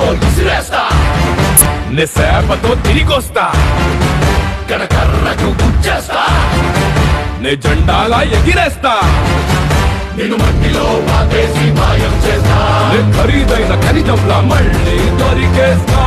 మట్టిలో విసిరేస్తా నే సేపతో తిరిగొస్తా. కనకర్రకు గుచ్చేస్తా. నే జెండాలా ఎగిరేస్తా. నేను మట్టిలో పాతేసి మాయం చేస్తా. నే ఖరీదైన ఖనిజంలా మళ్ళీ దొరికేస్తా.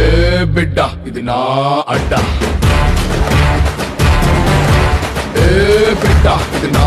ఏ బిడ్డ ఇది నా అడ్డ. ఏ బిడ్డ ఇది నా